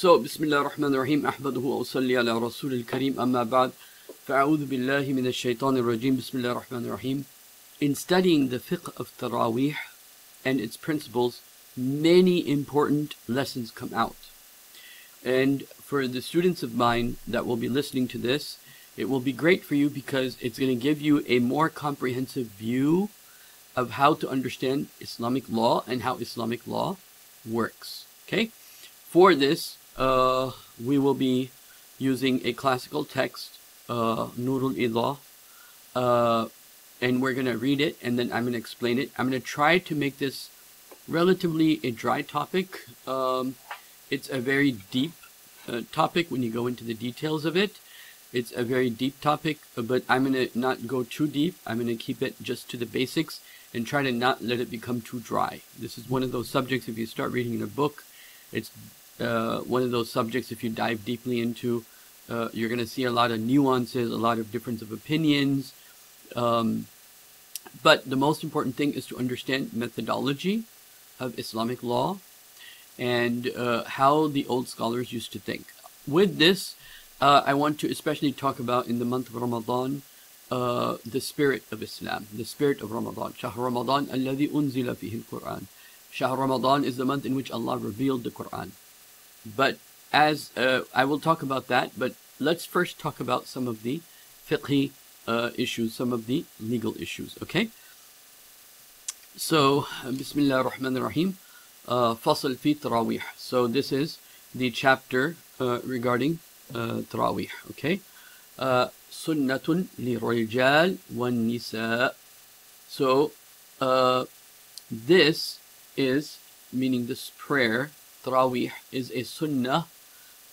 So, بسم الله الرحمن الرحيم أحمده وأصلي على رسول الكريم أما بعد فأعوذ بالله من الشيطان الرجيم بسم الله الرحمن الرحيم In studying the fiqh of Taraweeh and its principles, many important lessons come out. And for the students of mine that will be listening to this, it will be great for you because it's going to give you a more comprehensive view of how to understand Islamic law and how Islamic law works. Okay? For this, uh, we will be using a classical text, uh, Nurul Idah, uh, and we're going to read it and then I'm going to explain it. I'm going to try to make this relatively a dry topic. Um, it's a very deep uh, topic when you go into the details of it. It's a very deep topic, but I'm going to not go too deep. I'm going to keep it just to the basics and try to not let it become too dry. This is one of those subjects, if you start reading in a book, it's uh, one of those subjects, if you dive deeply into, uh, you're going to see a lot of nuances, a lot of difference of opinions. Um, but the most important thing is to understand methodology of Islamic law and uh, how the old scholars used to think. With this, uh, I want to especially talk about in the month of Ramadan, uh, the spirit of Islam, the spirit of Ramadan. Shahr Ramadan alladhi unzila fihi al-Quran. Shahr Ramadan is the month in which Allah revealed the Quran. But as uh, I will talk about that, but let's first talk about some of the fiqhi uh, issues, some of the legal issues, okay? So, Bismillah ar-Rahman ar-Rahim, uh, Fasl fi Taraweeh. So this is the chapter uh, regarding uh, Taraweeh, okay? Uh, Sunnatun li rijal wan nisa. So, uh, this is, meaning this prayer, Taraweeh, is a sunnah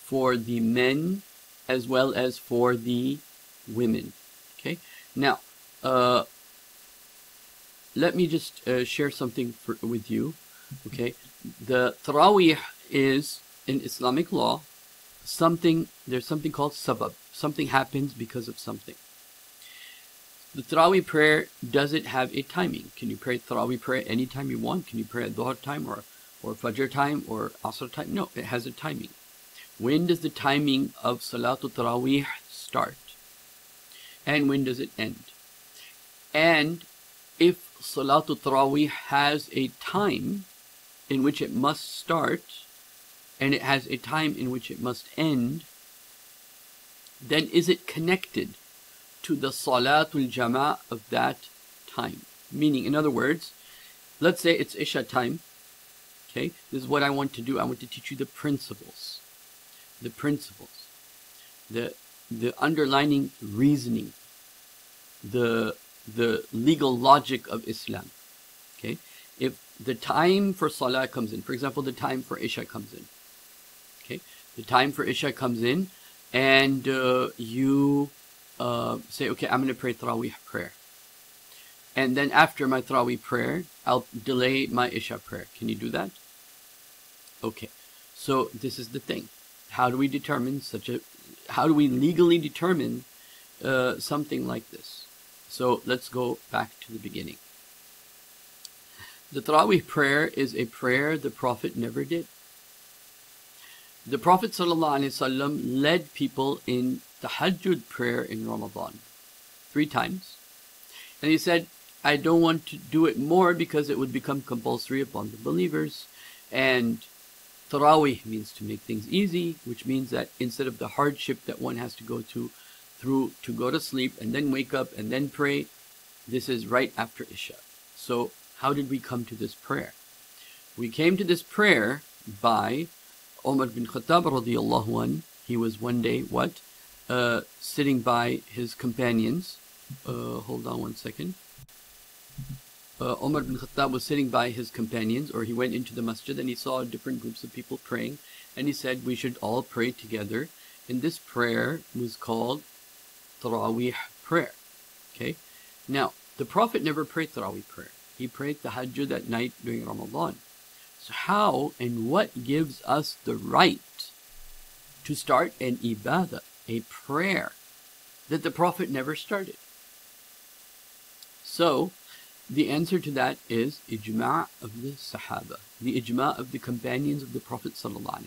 for the men as well as for the women. Okay, now uh, let me just uh, share something for, with you. Okay, the Taraweeh is in Islamic law something. There's something called sabab. Something happens because of something. The Taraweeh prayer doesn't have a timing. Can you pray Taraweeh prayer anytime you want? Can you pray at Dhuhr time or or Fajr time or Asr time? No, it has a timing. When does the timing of Salatul Taraweeh start? And when does it end? And if Salatul Taraweeh has a time in which it must start and it has a time in which it must end, then is it connected to the Salatul Jama' of that time? Meaning, in other words, let's say it's Isha time. Okay, this is what I want to do. I want to teach you the principles. The principles. The the underlining reasoning. The the legal logic of Islam. Okay? If the time for Salah comes in, for example, the time for Isha comes in. Okay? The time for Isha comes in and uh, you uh, say, okay, I'm going to pray Taraweeh prayer. And then after my Taraweeh prayer, I'll delay my Isha prayer. Can you do that? Okay. So this is the thing. How do we determine such a, how do we legally determine uh, something like this? So let's go back to the beginning. The Taraweeh prayer is a prayer the Prophet never did. The Prophet ﷺ led people in tahajjud prayer in Ramadan three times. And he said, I don't want to do it more because it would become compulsory upon the believers. And Taraweeh means to make things easy, which means that instead of the hardship that one has to go to through to go to sleep and then wake up and then pray, this is right after Isha. So how did we come to this prayer? We came to this prayer by Umar bin Khattab radiallahu an. He was one day, what? Uh, sitting by his companions. Uh, hold on one second. Uh, Umar bin Khattab was sitting by his companions, or he went into the masjid and he saw different groups of people praying, and he said, We should all pray together. And this prayer was called Taraweeh prayer. Okay? Now, the Prophet never prayed Taraweeh prayer. He prayed Tahajjud at night during Ramadan. So how and what gives us the right to start an ibadah, a prayer, that the Prophet never started? So, the answer to that is ijma' of the Sahaba, the ijma' of the companions of the Prophet sallallahu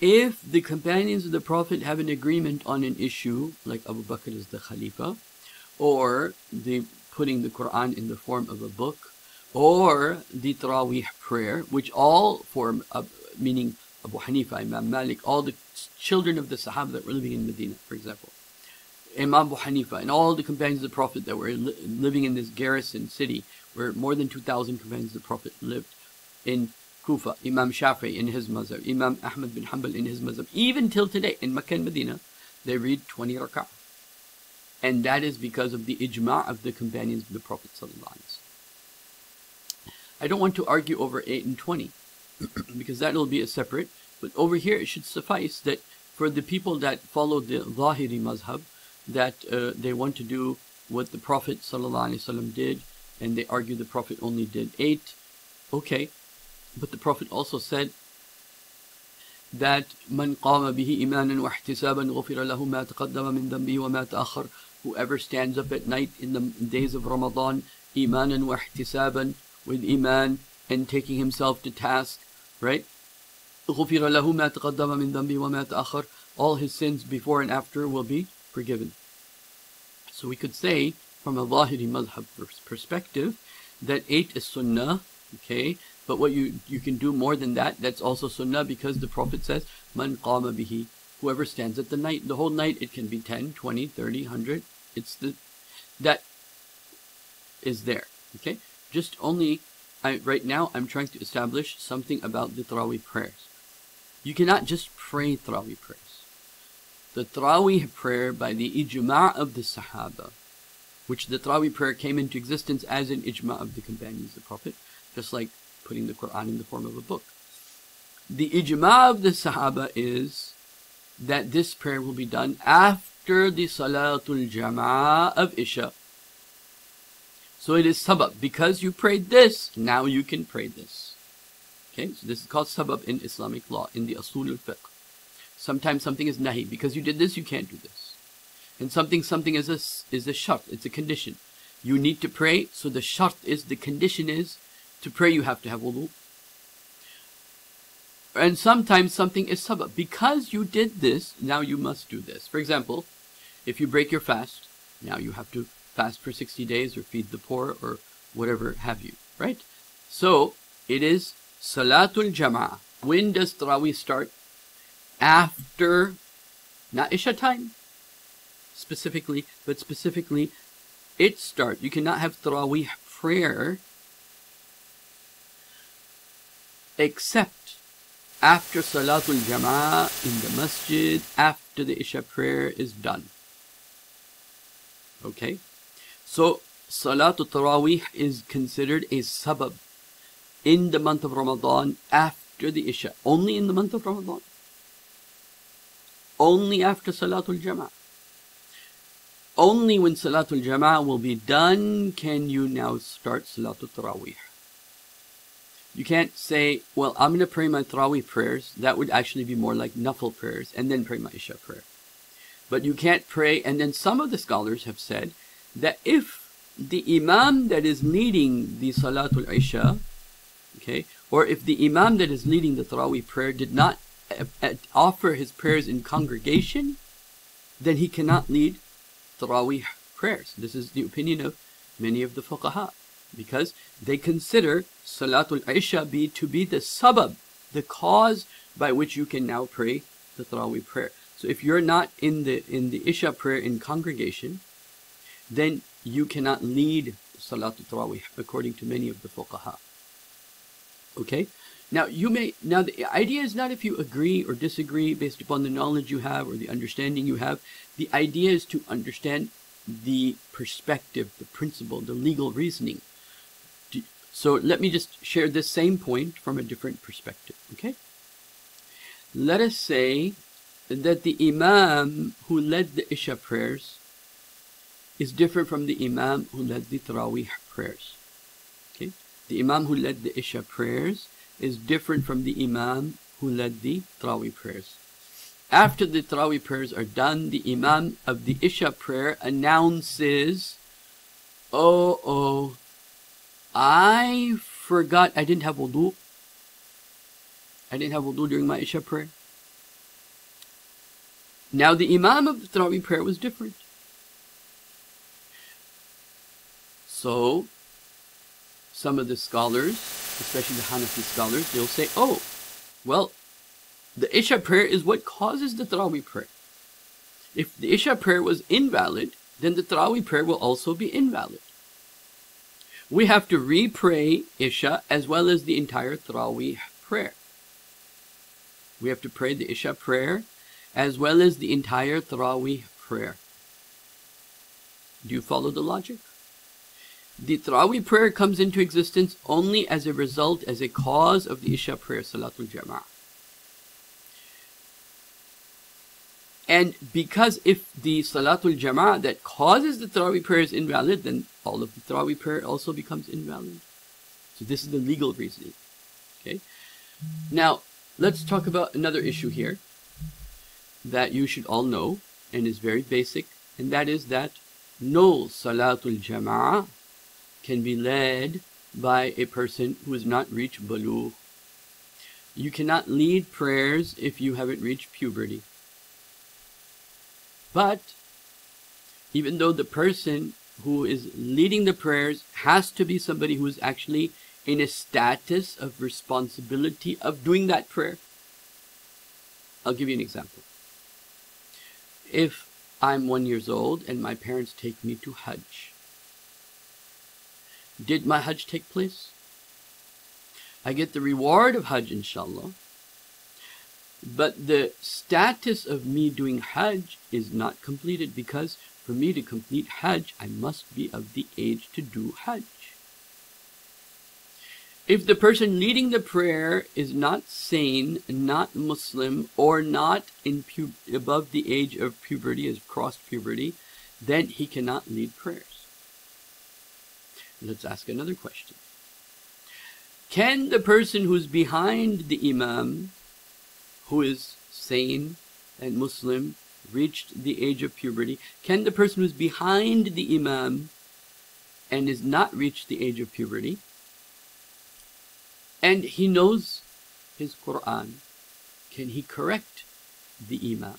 if the companions of the Prophet have an agreement on an issue, like Abu Bakr is the Khalifa, or the putting the Quran in the form of a book, or the Taraweeh prayer, which all form, of, meaning Abu Hanifa, Imam Malik, all the children of the Sahaba that were living in Medina, for example, Imam Abu Hanifa, and all the companions of the Prophet that were li- living in this garrison city, where more than 2,000 companions of the Prophet lived in Kufa, Imam Shafi in his mazhab, Imam Ahmad bin Hanbal in his mazhab, even till today in Mecca and Medina, they read 20 rak'ah. And that is because of the ijma' of the companions of the Prophet I don't want to argue over 8 and 20, because that will be a separate, but over here it should suffice that for the people that follow the Zahiri mazhab, that uh, they want to do what the Prophet ﷺ did, and they argue the Prophet only did 8, okay, but the Prophet also said that من قام به إيمانا واحتسابا غفر له ما تقدم من ذنبه وما تأخر Whoever stands up at night in the days of Ramadan إيمانا واحتسابا with iman and taking himself to task, right? غفر له ما تقدم من ذنبه وما تأخر All his sins before and after will be forgiven. So we could say, from a Zahiri madhab perspective, that eight is sunnah, okay, but what you you can do more than that, that's also sunnah because the Prophet says, Man qama bihi. Whoever stands at the night, the whole night, it can be 10, 20, 30, 100. It's the, that is there. Okay? Just only, I, right now, I'm trying to establish something about the Taraweeh prayers. You cannot just pray Taraweeh prayers. The Taraweeh prayer by the ijma' of the Sahaba, which the Taraweeh prayer came into existence as an ijma' of the companions of the Prophet, just like putting the Quran in the form of a book. The ijma of the Sahaba is that this prayer will be done after the Salatul Jama'ah of Isha. So it is sabab. Because you prayed this, now you can pray this. Okay, so this is called sabab in Islamic law, in the Usul al-Fiqh. Sometimes something is nahi. Because you did this, you can't do this. And something, something is a, is a shart, it's a condition. You need to pray, so the shart is, the condition is, to pray, you have to have wudu. And sometimes something is sabab. Because you did this, now you must do this. For example, if you break your fast, now you have to fast for 60 days or feed the poor or whatever have you, right? So it is Salatul Jama'ah. When does Taraweeh start? After, not Isha time specifically, but specifically it start. You cannot have Taraweeh prayer except after Salatul Jama'ah in the masjid, after the Isha prayer is done. Okay? So, Salatul Taraweeh is considered a sabab in the month of Ramadan after the Isha. Only in the month of Ramadan. Only after Salatul Jama'ah. Only when Salatul Jama'ah will be done can you now start Salatul Taraweeh. You can't say, well, I'm going to pray my Taraweeh prayers. That would actually be more like Nafil prayers and then pray my Isha prayer. But you can't pray, and then some of the scholars have said that if the Imam that is leading the Salatul Isha, okay, or if the Imam that is leading the Taraweeh prayer did not offer his prayers in congregation, then he cannot lead Taraweeh prayers. This is the opinion of many of the fuqaha because they consider Salatul Isha be to be the sabab, the cause by which you can now pray the Taraweeh prayer. So if you're not in the in the Isha prayer in congregation, then you cannot lead Salatul Taraweeh according to many of the fuqaha. Okay? Now you may now the idea is not if you agree or disagree based upon the knowledge you have or the understanding you have. The idea is to understand the perspective, the principle, the legal reasoning so let me just share this same point from a different perspective, okay? Let us say that the Imam who led the Isha prayers is different from the Imam who led the Taraweeh prayers. Okay? The Imam who led the Isha prayers is different from the Imam who led the Taraweeh prayers. After the Taraweeh prayers are done, the Imam of the Isha prayer announces, Oh, oh, I forgot I didn't have wudu. I didn't have wudu during my Isha prayer. Now the Imam of the Taraweeh prayer was different. So, some of the scholars, especially the Hanafi scholars, they'll say, oh, well, the Isha prayer is what causes the Taraweeh prayer. If the Isha prayer was invalid, then the Taraweeh prayer will also be invalid. We have to re-pray Isha as well as the entire Taraweeh prayer. We have to pray the Isha prayer as well as the entire Taraweeh prayer. Do you follow the logic? The Taraweeh prayer comes into existence only as a result, as a cause of the Isha prayer, Salatul Jama'ah. And because if the Salatul Jama'ah that causes the Taraweeh prayer is invalid, then all of the Taraweeh prayer also becomes invalid. So this is the legal reasoning. Okay. Now, let's talk about another issue here that you should all know and is very basic, and that is that no Salatul Jama'ah can be led by a person who has not reached Balugh. You cannot lead prayers if you haven't reached puberty. But even though the person who is leading the prayers has to be somebody who is actually in a status of responsibility of doing that prayer. I'll give you an example. If I'm one years old and my parents take me to Hajj, did my Hajj take place? I get the reward of Hajj, inshallah. But the status of me doing Hajj is not completed because for me to complete Hajj, I must be of the age to do Hajj. If the person leading the prayer is not sane, not Muslim, or not in above the age of puberty, has crossed puberty, then he cannot lead prayers. Let's ask another question. Can the person who's behind the Imam, who is sane and Muslim, reached the age of puberty, can the person who's behind the Imam and is not reached the age of puberty, and he knows his Quran, can he correct the Imam?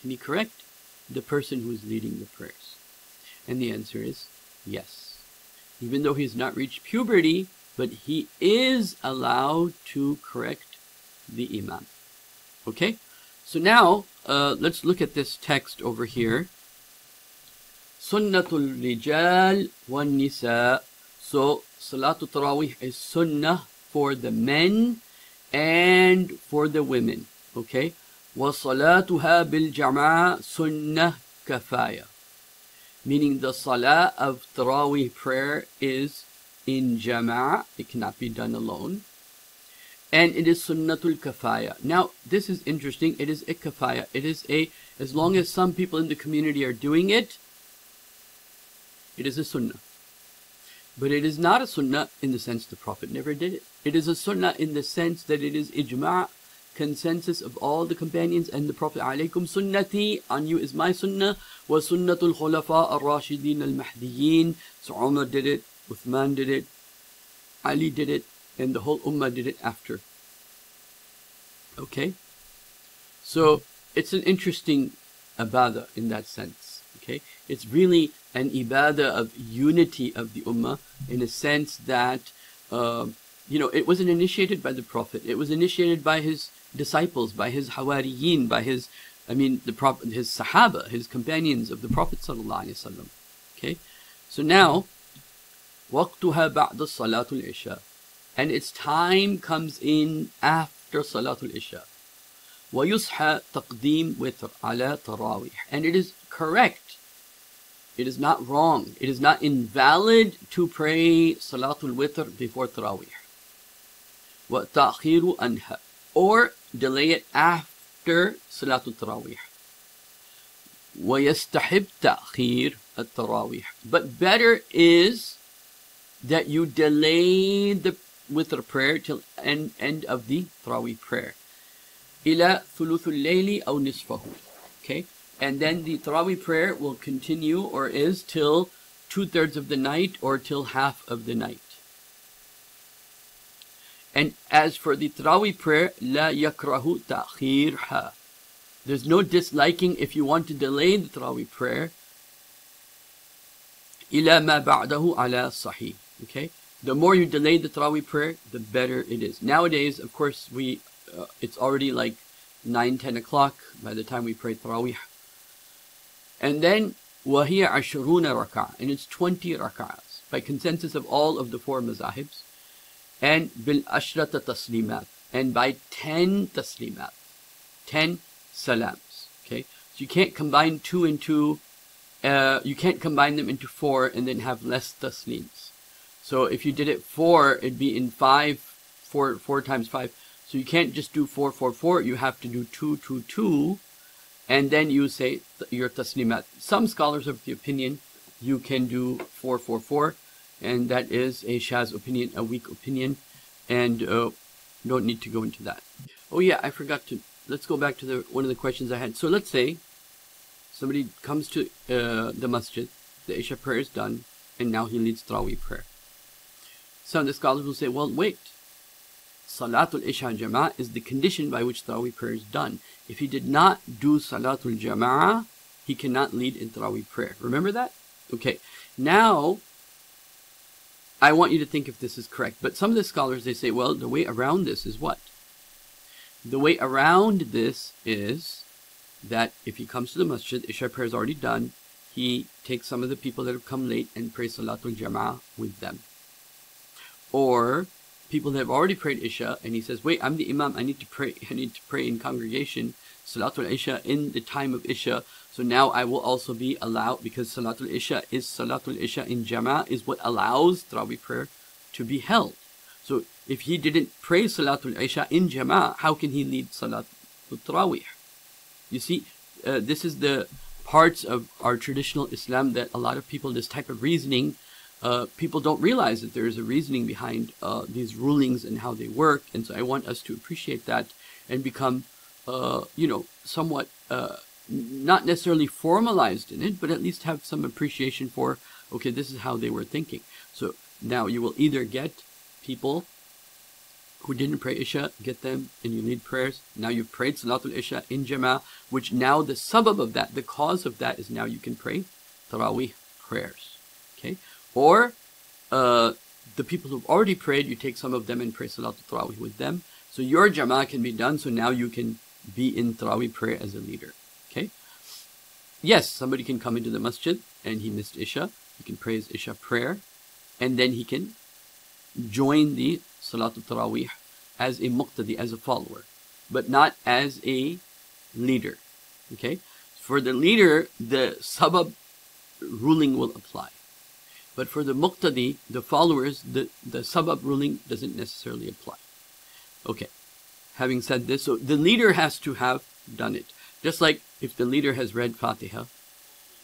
Can he correct the person who is leading the prayers? And the answer is yes Even though he has not reached puberty, but he is allowed to correct the Imam. Okay? So now, uh, let's look at this text over here. Sunnatul Rijal wan Nisa. So, Salatul Taraweeh is sunnah for the men and for the women. Okay? وصلاتها بالجماعة سنة كفاية meaning the salah of Taraweeh prayer is in Jama'ah, it cannot be done alone and it is sunnatul kafaya. Now, this is interesting. It is a kafaya. It is a, as long as some people in the community are doing it, it is a sunnah. But it is not a sunnah in the sense the Prophet never did it. It is a sunnah in the sense that it is ijma' consensus of all the companions and the Prophet alaykum sunnati on you is my sunnah sunnatul khulafa ar-rashidin al-mahdiyyin so Umar did it Uthman did it Ali did it and the whole ummah did it after. Okay? So it's an interesting ibadah in that sense. Okay? It's really an ibadah of unity of the ummah in a sense that, uh, you know, it wasn't initiated by the Prophet. It was initiated by his disciples, by his hawariyin, by his, I mean, the Prophet, his sahaba, his companions of the Prophet sallallahu alaihi wasallam. Okay? So now, وقتها بعد صلاة العشاء and its time comes in after Salatul Isha. ويصحى تقديم وتر على تراويح and it is correct it is not wrong it is not invalid to pray Salatul Witr before Tarawih وتأخير أنها or delay it after Salatul Tarawih ويستحب تأخير التراويح but better is that you delay the with the prayer till end, end of the Taraweeh prayer. إلى ثلث الليل أو نصفه. Okay, and then the Taraweeh prayer will continue or is till two thirds of the night or till half of the night. And as for the Taraweeh prayer, لا يكره تأخيرها. there's no disliking if you want to delay the Taraweeh prayer. إلى ما بعده على صحيح. Okay? The more you delay the Taraweeh prayer, the better it is. Nowadays, of course, we uh, it's already like 9, 10 o'clock by the time we pray Taraweeh. And then, وهي عشرون ركعة, and it's 20 rak'ahs, by consensus of all of the four mazahibs. and bil ashrata taslimat. And by 10 taslimat. 10 salams. Okay? So you can't combine two and two uh, you can't combine them into four and then have less taslims. So if you did it four it'd be in five four four times five. So you can't just do four four four. You have to do two two two. And then you say your taslimat. Some scholars are of the opinion you can do four four four and that is a Shaz opinion, a weak opinion, and uh, don't need to go into that. Oh yeah, I forgot to. Let's go back to the one of the questions I had. So let's say somebody comes to uh, the masjid, the Isha prayer is done, and now he leads Taraweeh prayer. Some of the scholars will say, well, wait. Salatul Isha Jama'ah is the condition by which Taraweeh prayer is done. If he did not do Salatul Jama'ah, he cannot lead in Taraweeh prayer. Remember that? Okay. Now, I want you to think if this is correct. But some of the scholars, they say, well, the way around this is what? The way around this is that if he comes to the masjid, Isha prayer is already done, he takes some of the people that have come late and prays Salatul Jama'ah with them. Or people that have already prayed Isha and he says, wait, I'm the Imam, I need to pray, I need to pray in congregation, Salatul Isha in the time of Isha. So now I will also be allowed, because Salatul Isha is Salatul Isha in Jama is what allows Taraweeh prayer to be held. So if he didn't pray Salatul Isha in Jama, how can he lead Salatul Taraweeh? You see, uh, this is the parts of our traditional Islam that a lot of people, this type of reasoning, uh, people don't realize that there is a reasoning behind uh, these rulings and how they work. And so I want us to appreciate that and become, uh, you know, somewhat uh, not necessarily formalized in it, but at least have some appreciation for, okay, this is how they were thinking. So now you will either get people who didn't pray Isha, get them and you lead prayers. Now you've prayed Salatul Isha in Jama'ah, which now the sabab of that, the cause of that is now you can pray Taraweeh prayers. Okay? Or uh, the people who've already prayed, you take some of them and pray Salatul Taraweeh with them. So your Jama'ah can be done, so now you can be in Taraweeh prayer as a leader. Yes, somebody can come into the masjid and he missed Isha. He can praise Isha prayer and then he can join the Salatul Taraweeh as a muqtadi, as a follower, but not as a leader. Okay? For the leader, the sabab ruling will apply. But for the muqtadi, the followers, the, the sabab ruling doesn't necessarily apply. Okay. Having said this, so the leader has to have done it. Just like if the leader has read Fatiha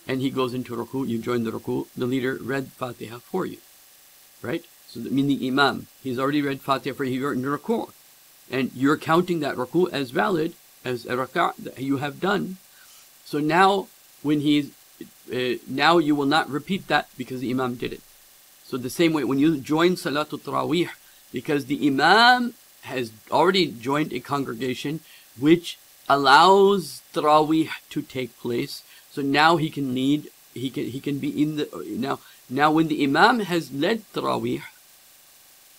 and he goes into ruku, you join the ruku, the leader read Fatiha for you. Right? So that meaning Imam, he's already read Fatiha for you, you're in ruku. And you're counting that ruku as valid, as a rak'ah that you have done. So now, when he's, uh, now you will not repeat that because the Imam did it. So the same way, when you join Salatul Taraweeh, because the Imam has already joined a congregation which allows Taraweeh to take place. So now he can lead, he can, he can be in the, now, now when the Imam has led Taraweeh,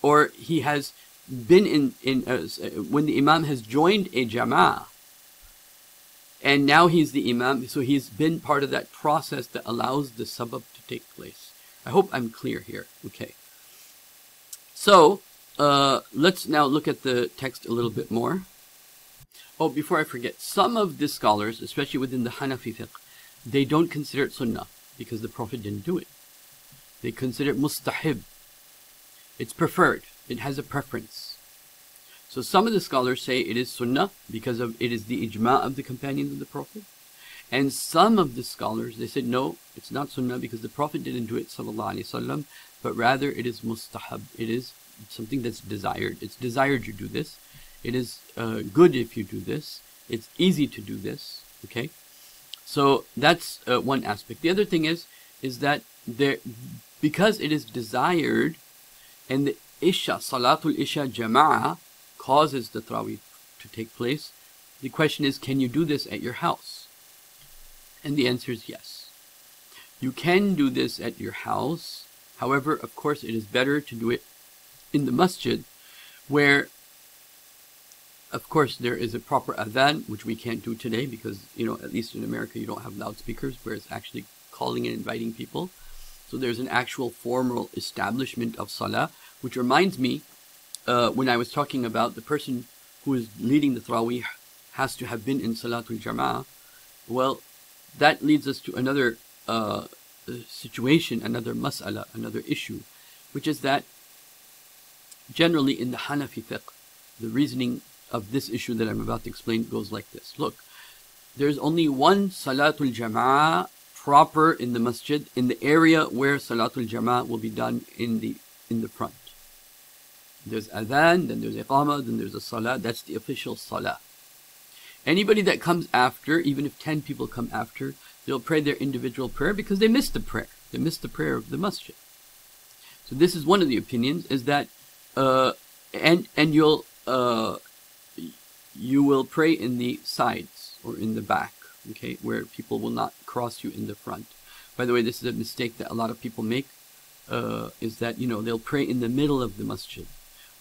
or he has been in, in uh, when the Imam has joined a Jama'ah, and now he's the Imam, so he's been part of that process that allows the sabab to take place. I hope I'm clear here. Okay. So, uh, let's now look at the text a little bit more. Oh, before I forget, some of the scholars, especially within the Hanafi fiqh, they don't consider it sunnah because the Prophet didn't do it. They consider it mustahib. It's preferred. It has a preference. So some of the scholars say it is sunnah because of it is the ijma of the companions of the Prophet. And some of the scholars, they said, no, it's not sunnah because the Prophet didn't do it, sallallahu alaihi wasallam, but rather it is mustahab. It is something that's desired. It's desired you do this. It is uh, good if you do this. It's easy to do this. Okay, so that's uh, one aspect. The other thing is, is that there, because it is desired, and the Isha, Salatul Isha Jama'ah, causes the Taraweeh to take place, The question is, can you do this at your house? And the answer is yes. You can do this at your house. However, of course, it is better to do it in the masjid where of course there is a proper adhan which we can't do today because you know at least in america you don't have loudspeakers where it's actually calling and inviting people. So there's an actual formal establishment of salah which reminds me uh, when i was talking about the person who is leading the tarawih has to have been in salatul jama'ah well that leads us to another uh, situation another mas'ala another issue which is that generally in the hanafi fiqh the reasoning of this issue that I'm about to explain goes like this. Look, there's only one Salatul Jama'ah proper in the masjid in the area where Salatul Jama'ah will be done in the in the front. There's adhan, then there's iqamah, then there's a salah. That's the official salah. Anybody that comes after, even if 10 people come after, they'll pray their individual prayer because they missed the prayer. They missed the prayer of the masjid. So this is one of the opinions, is that, uh, and, and you'll, uh, you will pray in the sides or in the back, okay, where people will not cross you in the front. By the way, this is a mistake that a lot of people make, uh, is that, you know, they'll pray in the middle of the masjid,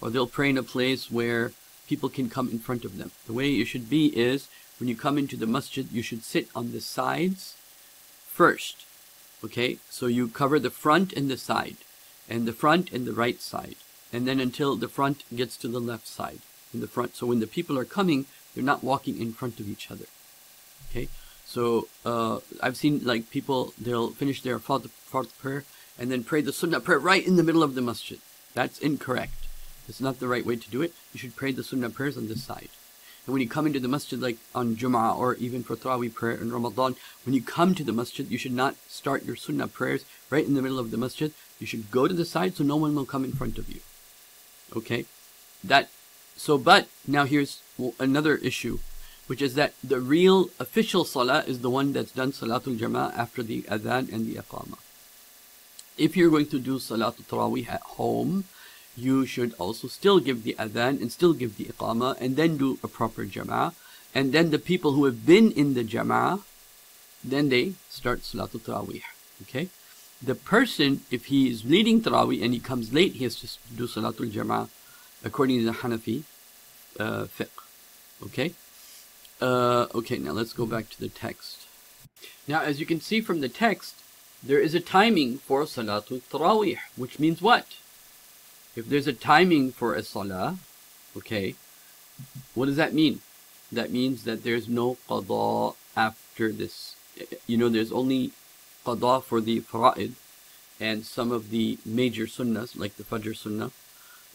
or they'll pray in a place where people can come in front of them. The way you should be is, when you come into the masjid, you should sit on the sides first, okay? So you cover the front and the side, and the front and the right side, and then until the front gets to the left side in the front. So when the people are coming, they're not walking in front of each other. Okay, so uh, I've seen like people they'll finish their fard prayer and then pray the sunnah prayer right in the middle of the masjid. That's incorrect. It's not the right way to do it. You should pray the sunnah prayers on this side. And when you come into the masjid, like on Jum'ah or even for Tarawih prayer in Ramadan, when you come to the masjid, you should not start your sunnah prayers right in the middle of the masjid. You should go to the side so no one will come in front of you. Okay? That so, but now here's another issue, which is that the real official salah is the one that's done salatul jama'ah after the adhan and the iqamah. If you're going to do salatul tarawih at home, you should also still give the adhan and still give the iqamah and then do a proper jama'ah. And then the people who have been in the jama'ah, then they start salatul tarawih. Okay? The person, if he is leading tarawih and he comes late, he has to do salatul jama'ah according to the Hanafi uh, fiqh. Okay? Uh, okay, now let's go back to the text. Now, as you can see from the text, there is a timing for Salatul Tarawih, which means what? If there's a timing for a Salah, okay, what does that mean? That means that there's no qada after this. You know, there's only qada for the fara'id and some of the major sunnahs, like the Fajr sunnah,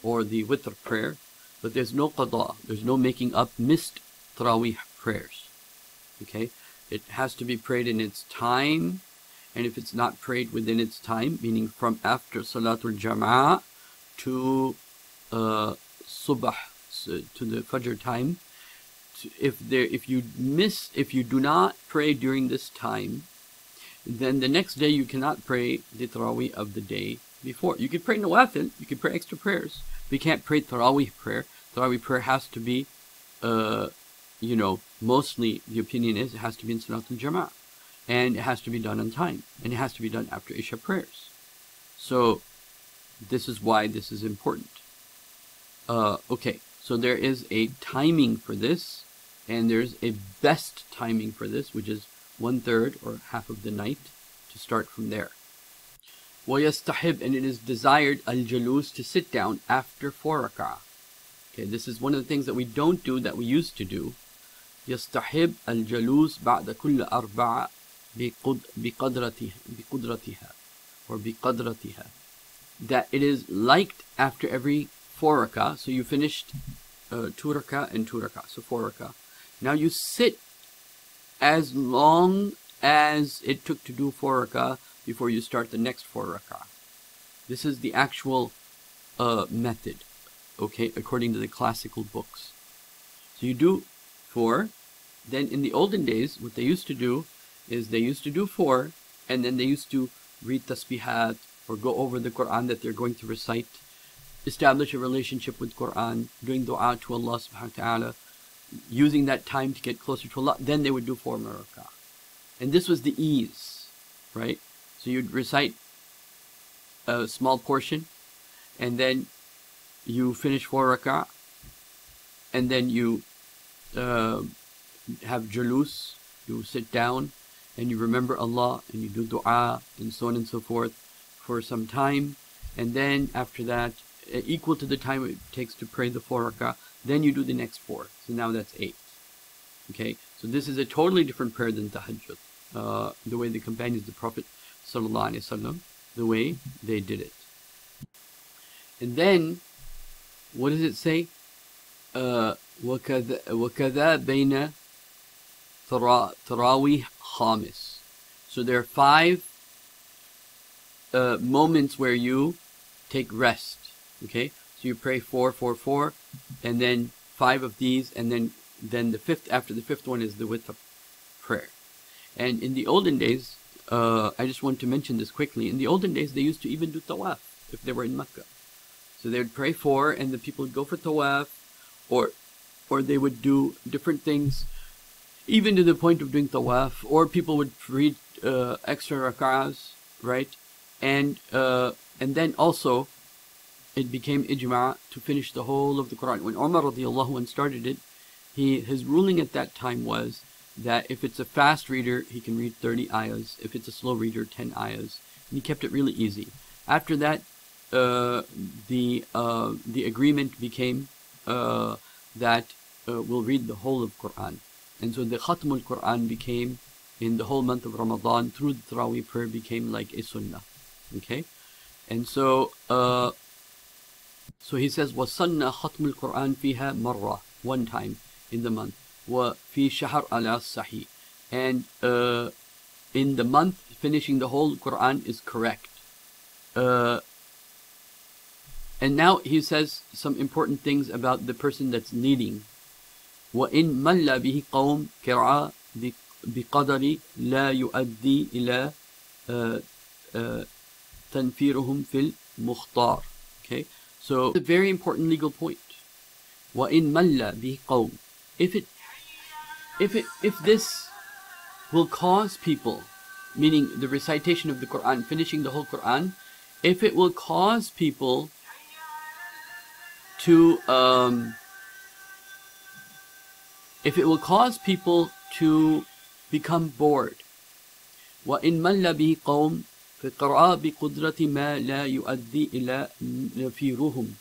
or the witr prayer, but there's no qada, there's no making up missed tarawih prayers. Okay? It has to be prayed in its time, and if it's not prayed within its time, meaning from after Salatul Jama'ah to uh, Subah, to the Fajr time, if there, if you miss, if you do not pray during this time, then the next day you cannot pray the Tarawih of the day before. You can pray Nawafil, you can pray extra prayers, we can't pray Tarawih prayer. Tarawih prayer has to be, uh, you know, mostly the opinion is it has to be in Salatul Jama'ah. And it has to be done on time. And it has to be done after Isha prayers. So, this is why this is important. Uh, okay, so there is a timing for this, and there's a best timing for this, which is one third or half of the night to start from there. وَيَسْتَحِب And it is desired al-jalus to sit down after four rak'ah. Okay, this is one of the things that we don't do that we used to do. يستحب الجلوس بعد كل أربعة بقدرتها بقدرتها or بقدرتها that it is liked after every four rak'ah so you finished uh, two rak'ah and two rak'ah so four rak'ah now you sit as long as it took to do four rak'ah before you start the next four rak'ah. This is the actual uh, method, okay, according to the classical books. So you do four. Then in the olden days, what they used to do is they used to do four, and then they used to read tasbihat or go over the Quran that they're going to recite, establish a relationship with Quran, doing dua to Allah subhanahu wa ta'ala, using that time to get closer to Allah, then they would do four rak'ah. And this was the ease, right? So you'd recite a small portion, and then you finish four rak'ah, and then you uh, have jalus, you sit down, and you remember Allah, and you do dua, and so on and so forth for some time, and then after that, equal to the time it takes to pray the four rak'ah, then you do the next four. So now that's eight. Okay, so this is a totally different prayer than tahajjud. Uh, the way the companions, the Prophet sallallahu the way they did it. And then, what does it say? Uh, وَكَذَا بَيْنَ تَرَاوِيحْ خَامِس So there are five uh, moments where you take rest. Okay, so you pray four, four, four, and then five of these, and then then the fifth after the fifth one is the witr prayer. And in the olden days, uh, I just want to mention this quickly. In the olden days, they used to even do tawaf if they were in Mecca. So they would pray four, and the people would go for tawaf, or or they would do different things, even to the point of doing tawaf. Or people would read uh, extra rak'ahs, right? And uh, and then also it became ijma' to finish the whole of the Quran. When Umar radiallahu anh started it, he, his ruling at that time was that if it's a fast reader, he can read 30 ayahs. If it's a slow reader, 10 ayahs. And he kept it really easy. After that, uh, the uh, the agreement became uh, that uh, we'll read the whole of Quran. And so the Khatmul Quran became, in the whole month of Ramadan, through the Tarawih prayer, became like a sunnah. Okay? And so, uh, so he says, وَسَنَّ خَتْمُ الْقُرْآنِ فِيهَا مَرَّةً One time in the month. وَفِي شَهَرْ عَلَى الصَّحِيح And uh, in the month, finishing the whole Quran is correct. Uh, and now he says some important things about the person that's leading. وَإِن مَلَّ بِهِ قَوْمٍ كِرْعَى بِقَدَرِ لَا يُؤَدِّي إِلَى تَنْفِيرُهُمْ فِي الْمُخْتَارِ Okay, so it's a very important legal point. وَإِن مَلَّ بِهِ قَوْمٍ If it, if it, if this will cause people, meaning the recitation of the Quran, finishing the whole Quran, if it will cause people to, um, if it will cause people to become bored, وَإِن مَلَّ بِهِ قَوْمٍ فقراء بقدرة ما لا يؤدي إلى نفيرهم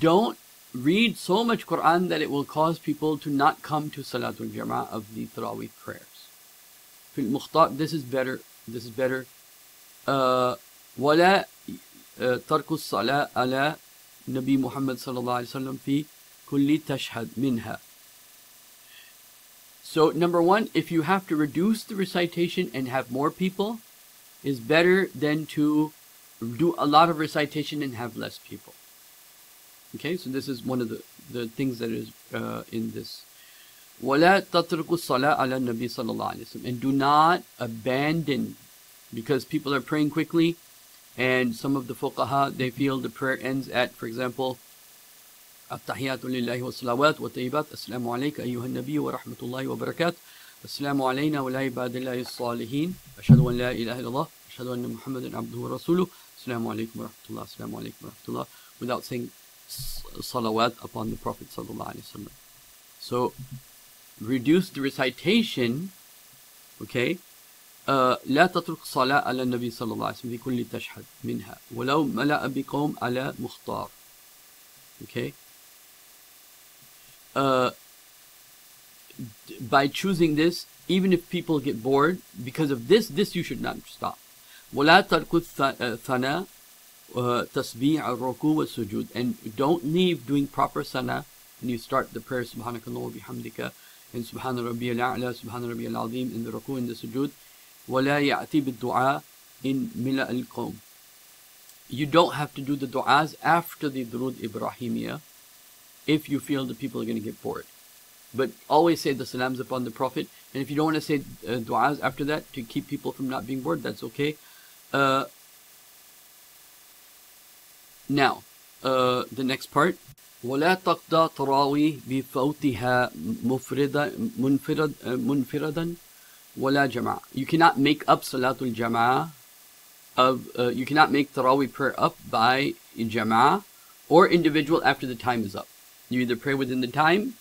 Don't read so much Quran that it will cause people to not come to Salatul Jama'ah of the Taraweeh prayers. في المختار this is better this is better uh, ولا uh, ترك الصلاة على نبي محمد صلى الله عليه وسلم في كل تشهد منها So number one, if you have to reduce the recitation and have more people, is better than to do a lot of recitation and have less people. Okay, so this is one of the, the things that is uh, in this. وَلَا تَتْرُكُ الصَّلَاةَ عَلَى النَّبِي صلى الله عليه وسلم. And do not abandon, because people are praying quickly, and some of the fuqaha, they feel the prayer ends at, for example, التحيات لله والصلوات والطيبات السلام عليك أيها النبي ورحمة الله وبركاته السلام علينا وعلى عباد الله الصالحين أشهد أن لا إله إلا الله أشهد أن محمدا عبده ورسوله السلام عليكم ورحمة الله السلام عليكم ورحمة الله without saying salawat upon the Prophet صلى الله عليه وسلم so reduce the recitation okay uh, لا تترك صلاة على النبي صلى الله عليه وسلم في كل تشهد منها ولو ملأ بقوم على مختار okay uh, by choosing this, even if people get bored, because of this, this you should not stop. ولا تركوا الثناء تسبيح الركوع والسجود and don't leave doing proper sana and you start the prayer سبحانك اللهم وبحمدك and سبحان ربي الأعلى سبحان ربي العظيم in the ruku and the sujud ولا يأتي بالدعاء in ملأ القوم you don't have to do the du'as after the durud Ibrahimiyya if you feel the people are going to get bored but always say the salams upon the Prophet. And if you don't want to say uh, du'as after that to keep people from not being bored, that's okay. Uh, now, uh, the next part ولا تقضى تراويح بفوتها مفردا منفرد منفردا ولا جماعة you cannot make up salatul jama'ah of uh, you cannot make tarawih prayer up by jama'ah or individual after the time is up you either pray within the time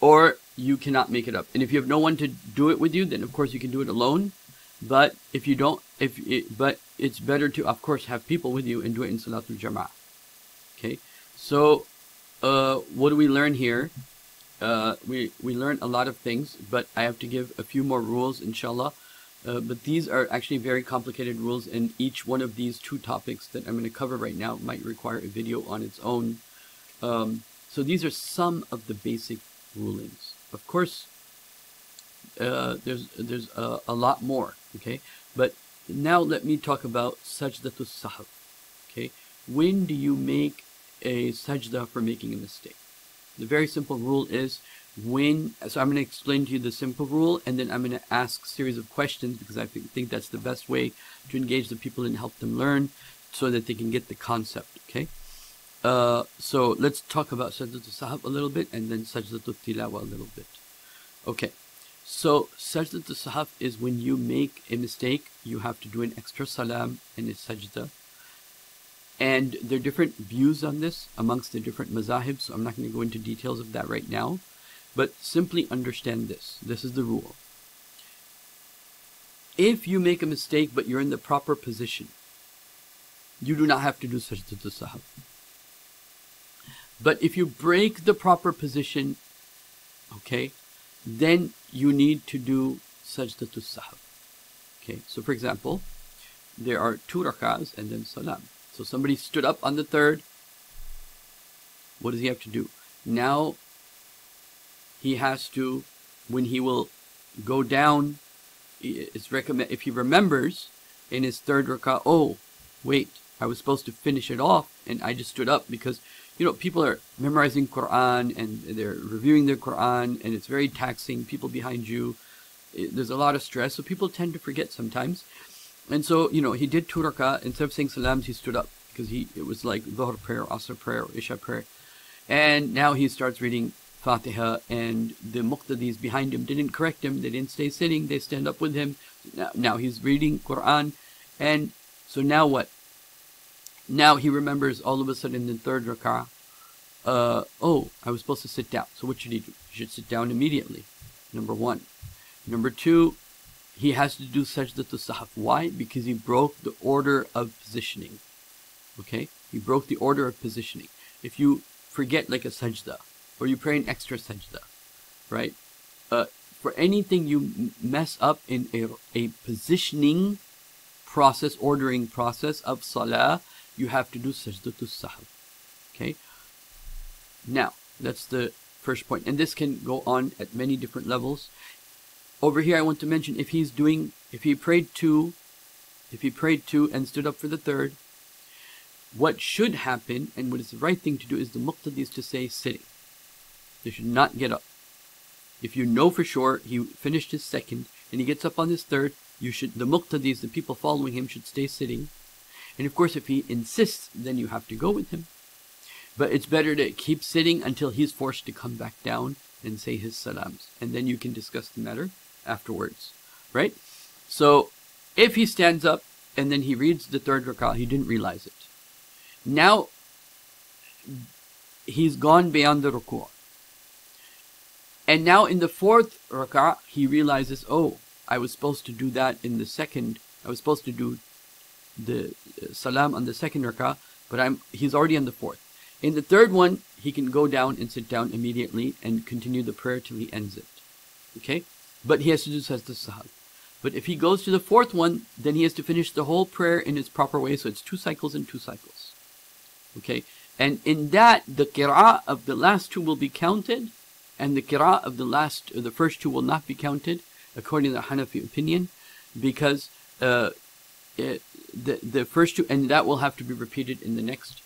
or you cannot make it up and if you have no one to do it with you then of course you can do it alone but if you don't if it, but it's better to of course have people with you and do it in salatul jama'ah okay so uh, what do we learn here? Uh, we we learn a lot of things, but I have to give a few more rules, inshallah. Uh, but these are actually very complicated rules, and each one of these two topics that I'm going to cover right now might require a video on its own. Um, so these are some of the basic rulings. Of course, uh, there's there's a, a lot more. Okay, but now let me talk about sajdatul sahw. Okay, when do you make a sajda for making a mistake. The very simple rule is when, so I'm going to explain to you the simple rule and then I'm going to ask a series of questions because I think, think that's the best way to engage the people and help them learn so that they can get the concept, okay? Uh, so let's talk about sajdatul sahw a little bit and then sajdatul tilawa a little bit. Okay, so sajdatul sahw is when you make a mistake, you have to do an extra salam and a sajda and there are different views on this amongst the different mazahib, so I'm not going to go into details of that right now. But simply understand this. This is the rule. If you make a mistake but you're in the proper position, you do not have to do sajdatul sahw. But if you break the proper position, okay, then you need to do sajdatul sahw. Okay, so for example, there are two rak'ahs and then salam. So somebody stood up on the third. What does he have to do? Now he has to, when he will go down, it's recommend if he remembers in his third rakah, oh, wait, I was supposed to finish it off and I just stood up because you know people are memorizing Quran and they're reviewing their Quran and it's very taxing. People behind you, there's a lot of stress, so people tend to forget sometimes. And so, you know, he did two rak'ah. Instead of saying salams, he stood up because he it was like Dhuhr prayer, Asr prayer, Isha prayer. And now he starts reading Fatiha, and the muqtadis behind him didn't correct him. They didn't stay sitting. They stand up with him. Now, now he's reading Quran. And so now what? Now he remembers all of a sudden in the third rak'ah, uh, oh, I was supposed to sit down. So what should he do? He should sit down immediately. Number one. Number two, he has to do sajda to sahw. Why? Because he broke the order of positioning. Okay? He broke the order of positioning. If you forget like a sajda, or you pray an extra sajda, right? Uh, for anything you mess up in a, a positioning process, ordering process of salah, you have to do sajdatul sahw. Okay? Now, that's the first point. And this can go on at many different levels. Over here, I want to mention if he's doing, if he prayed two, if he prayed two and stood up for the third, what should happen and what is the right thing to do is the muqtadis to say sitting. They should not get up. If you know for sure he finished his second and he gets up on his third, you should the muqtadis, the people following him, should stay sitting. And of course, if he insists, then you have to go with him. But it's better to keep sitting until he's forced to come back down and say his salams, and then you can discuss the matter afterwards, right? So if he stands up and then he reads the third rak'ah, he didn't realize it. Now he's gone beyond the ruku'. And now in the fourth rak'ah, he realizes, oh, I was supposed to do that in the second. I was supposed to do the uh, salam on the second rak'ah, but I'm he's already on the fourth. In the third one, he can go down and sit down immediately and continue the prayer till he ends it. Okay? But he has to do sajda sahw. But if he goes to the fourth one, then he has to finish the whole prayer in its proper way. So it's two cycles and two cycles. Okay? And in that, the qira'ah of the last two will be counted, and the qira'ah of the last, the first two will not be counted, according to the Hanafi opinion, because uh, it, the the first two, and that will have to be repeated in the next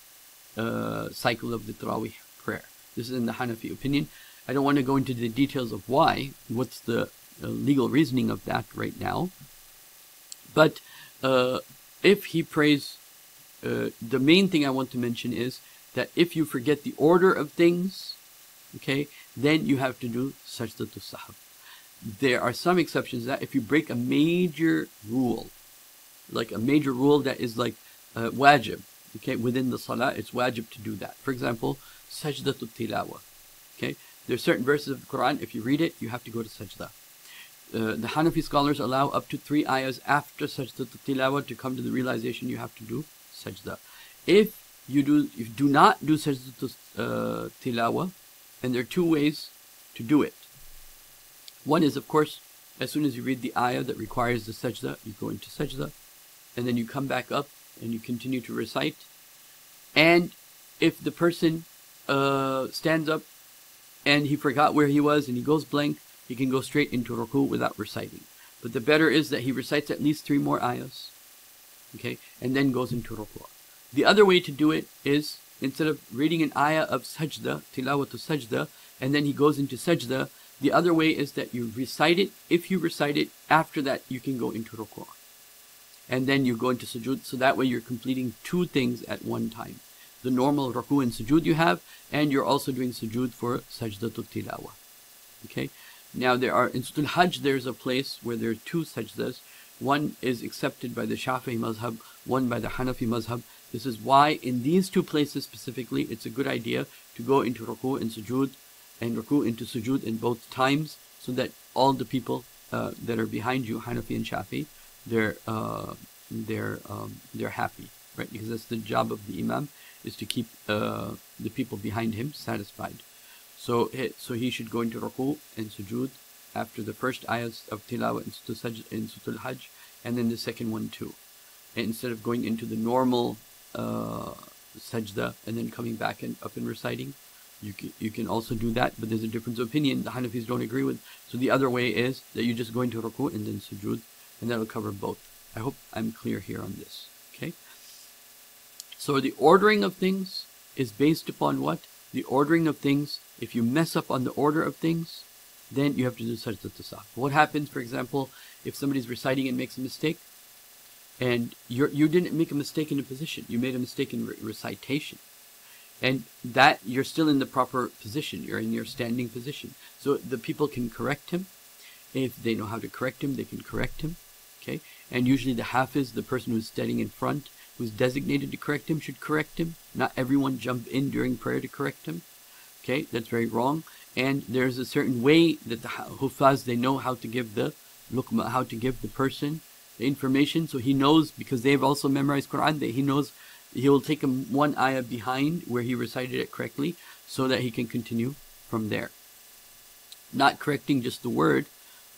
uh, cycle of the Tarawih prayer. This is in the Hanafi opinion. I don't want to go into the details of why, what's the uh, legal reasoning of that right now. But uh, if he prays, uh, the main thing I want to mention is that if you forget the order of things, okay, then you have to do sajdatul sahw. There are some exceptions that if you break a major rule, like a major rule that is like uh, wajib, okay, within the salah, it's wajib to do that. For example, sajdatul tilawa, okay. There are certain verses of the Quran, if you read it, you have to go to sajda. Uh, the Hanafi scholars allow up to three ayahs after sajdatul tilawa to come to the realization you have to do sajda. If you do, if you do not do sajdatul uh, tilawa, and there are two ways to do it. One is, of course, as soon as you read the ayah that requires the sajda, you go into sajda, and then you come back up and you continue to recite. And if the person uh, stands up and he forgot where he was and he goes blank, he can go straight into ruku without reciting. But the better is that he recites at least three more ayahs, okay, and then goes into ruku. The other way to do it is instead of reading an ayah of sajda, tilawatu sajda, and then he goes into sajda, the other way is that you recite it. If you recite it, after that you can go into ruku. And then you go into sujood, so that way you're completing two things at one time. The normal ruku and sujood you have, and you're also doing sujood for sajdatul tilawa. Okay? Now there are, in Suratul Hajj there's a place where there are two sajdas. One is accepted by the Shafi'i mazhab, one by the Hanafi mazhab. This is why in these two places specifically, it's a good idea to go into ruku and sujood, and ruku into sujood in both times, so that all the people uh, that are behind you, Hanafi and Shafi, they're uh, they're um, they're happy, right? Because that's the job of the imam is to keep uh, the people behind him satisfied. So so he should go into ruku and sujood after the first ayahs of tilawah in Suratul Hajj, and then the second one too. And instead of going into the normal uh, sajda and then coming back and up and reciting. You can, you can also do that, but there's a difference of opinion. The Hanafis don't agree with. So the other way is that you just go into ruku and then sujood, and that will cover both. I hope I'm clear here on this. Okay. So the ordering of things is based upon what? The ordering of things. If you mess up on the order of things, then you have to do sajdatu sahw. What happens, for example, if somebody's reciting and makes a mistake? and you you didn't make a mistake in a position. You made a mistake in re recitation, and that you're still in the proper position. You're in your standing position, so the people can correct him. If they know how to correct him, they can correct him. Okay, and usually the hafiz, the person who's standing in front, who's designated to correct him, should correct him. Not everyone jump in during prayer to correct him. Okay, that's very wrong. And there's a certain way that the hufaz they know how to give the lukma, how to give the person the information so he knows because they've also memorized Quran that he knows he will take him one ayah behind where he recited it correctly so that he can continue from there. Not correcting just the word,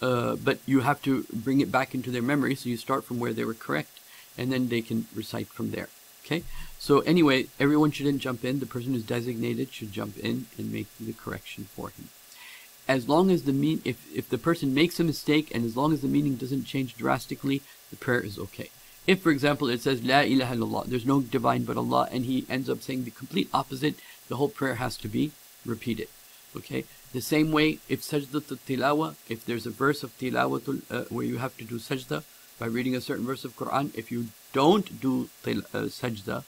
uh, but you have to bring it back into their memory so you start from where they were correct and then they can recite from there. Okay? So anyway, everyone shouldn't jump in. The person who's designated should jump in and make the correction for him as long as the mean if, if the person makes a mistake and as long as the meaning doesn't change drastically, the prayer is okay. If, for example, it says La ilaha illallah, there's no divine but Allah, and he ends up saying the complete opposite, the whole prayer has to be repeated. Okay? The same way, if sajdatul tilawa, if there's a verse of tilawatul uh, where you have to do sajda by reading a certain verse of Quran, if you don't do til, uh, sajda,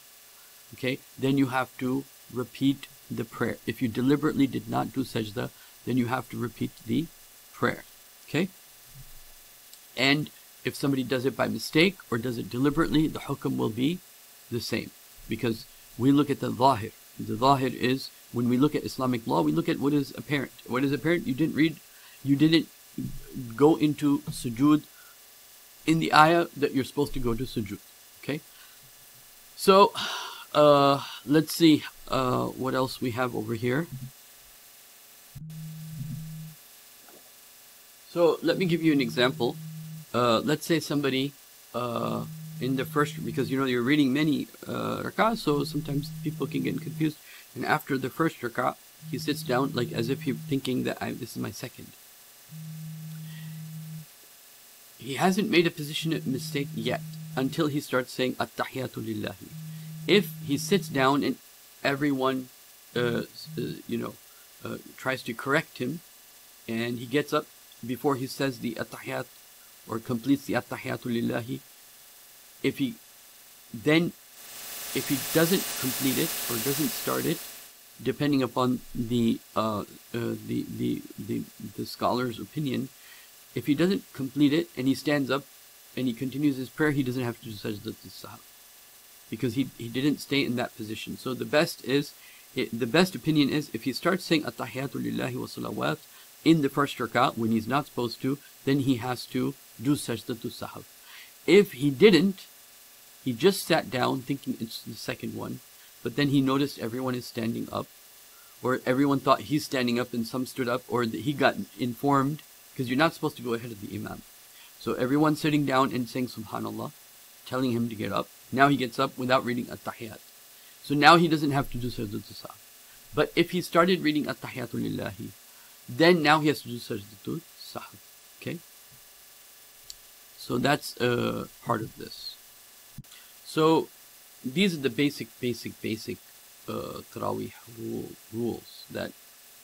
okay, then you have to repeat the prayer. If you deliberately did not do sajda, then you have to repeat the prayer. Okay? And if somebody does it by mistake or does it deliberately, the hukam will be the same. Because we look at the zahir. The zahir is, when we look at Islamic law, we look at what is apparent. What is apparent? You didn't read, you didn't go into sujood in the ayah that you're supposed to go to sujood. Okay? So, uh, let's see uh, what else we have over here. So let me give you an example. Uh, let's say somebody uh, in the first, because you know you're reading many uh, rak'ah, so sometimes people can get confused. And after the first rak'ah, he sits down like as if he's thinking that I, this is my second. He hasn't made a position mistake yet until he starts saying at-tahiyatu lillahi. If he sits down and everyone, uh, uh you know, uh, tries to correct him, and he gets up before he says the attahiyat or completes the attahiyatu lillahi, if he then if he doesn't complete it or doesn't start it, depending upon the uh, uh, the, the the the scholar's opinion, if he doesn't complete it and he stands up and he continues his prayer, he doesn't have to do sajdat sahw because he he didn't stay in that position. So the best is it, the best opinion is if he starts saying attahiyatu lillahi wa salawat in the first rak'ah when he's not supposed to, then he has to do sajdatu sahw. If he didn't, he just sat down thinking it's the second one, but then he noticed everyone is standing up, or everyone thought he's standing up and some stood up, or that he got informed, because you're not supposed to go ahead of the imam. So everyone's sitting down and saying subhanallah, telling him to get up. Now he gets up without reading at-tahiyat. So now he doesn't have to do sajdatu sahw. But if he started reading at-tahiyatu lillahi, then now he has to do sajdatu sahw. Okay? So that's uh, part of this. So these are the basic, basic, basic uh, rules that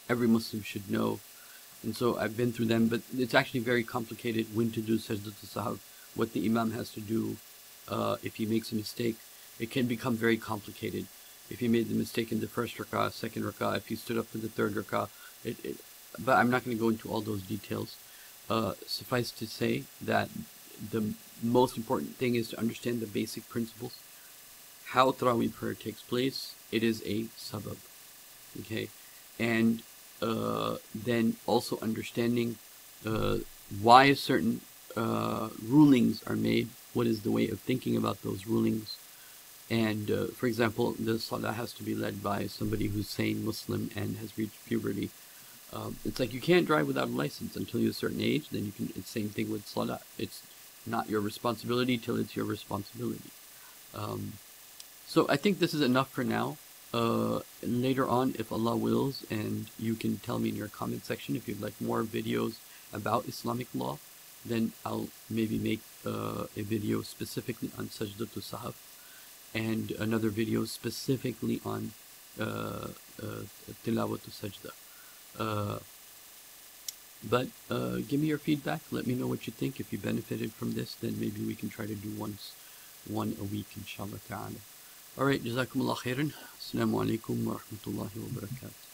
every Muslim should know. And so I've been through them, but it's actually very complicated when to do Sajdat Sahw, what the Imam has to do uh, if he makes a mistake. It can become very complicated. If he made the mistake in the first rak'ah, second rak'ah, if he stood up for the third rak'ah, it, it, but I'm not going to go into all those details. Uh, suffice to say that the most important thing is to understand the basic principles. How Taraweeh prayer takes place, it is a sabab. Okay? And uh, then also understanding uh, why certain uh, rulings are made, what is the way of thinking about those rulings. And uh, for example, the salah has to be led by somebody who's sane Muslim and has reached puberty. Um, it's like you can't drive without a license until you're a certain age. Then you can. It's same thing with salah. It's not your responsibility till it's your responsibility. Um, so I think this is enough for now. Uh, later on, if Allah wills, and you can tell me in your comment section if you'd like more videos about Islamic law, then I'll maybe make uh, a video specifically on Sajdatu Sahw and another video specifically on uh, uh, Tilawatu Sajda. Uh, but uh, give me your feedback. Let me know what you think. If you benefited from this, then maybe we can try to do once, one a week, inshallah ta'ala. Alright, jazakumullah khairan. Assalamu alaikum wa rahmatullahi wa barakatuh.